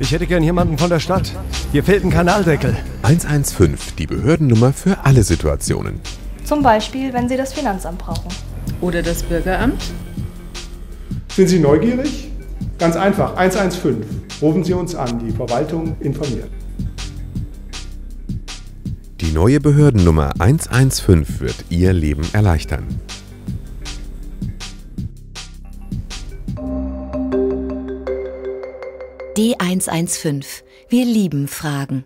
Ich hätte gern jemanden von der Stadt. Hier fehlt ein Kanaldeckel. 115, die Behördennummer für alle Situationen. Zum Beispiel, wenn Sie das Finanzamt brauchen. Oder das Bürgeramt? Sind Sie neugierig? Ganz einfach, 115. Rufen Sie uns an, die Verwaltung informiert. Die neue Behördennummer 115 wird Ihr Leben erleichtern. D115. Wir lieben Fragen.